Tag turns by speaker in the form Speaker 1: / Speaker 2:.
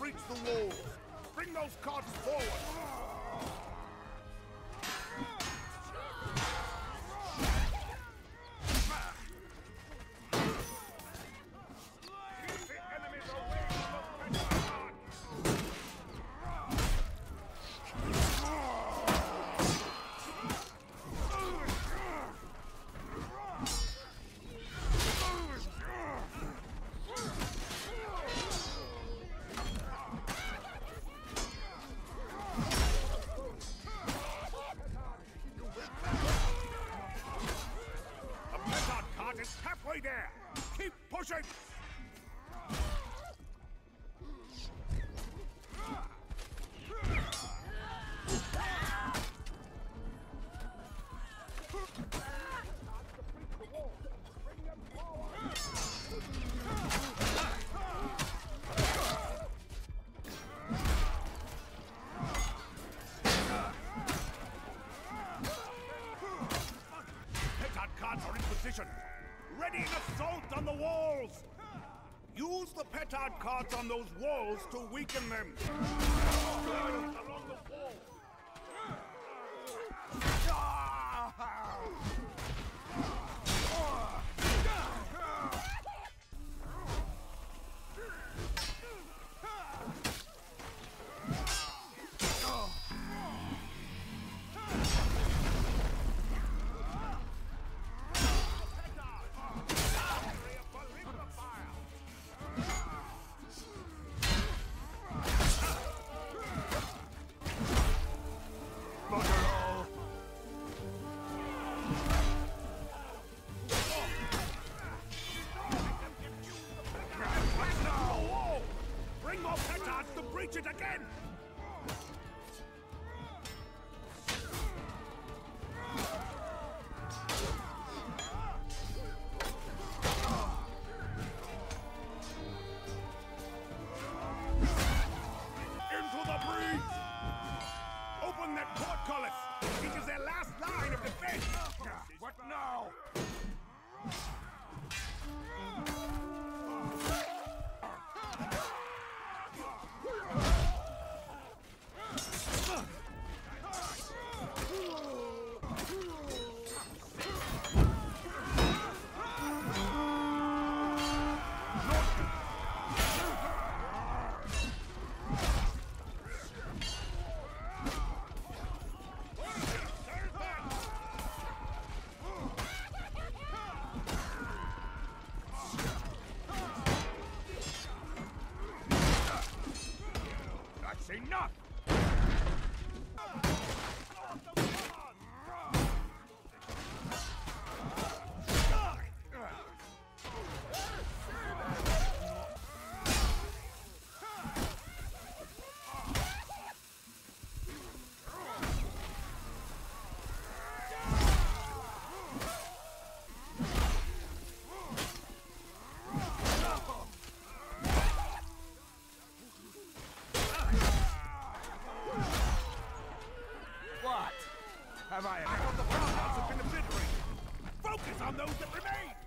Speaker 1: breach the walls. Bring those cards forward. Halfway there! Keep pushing! Position, ready in assault on the walls! Use the petard carts on those walls to weaken them! Petards it again! Enough! on those that remain!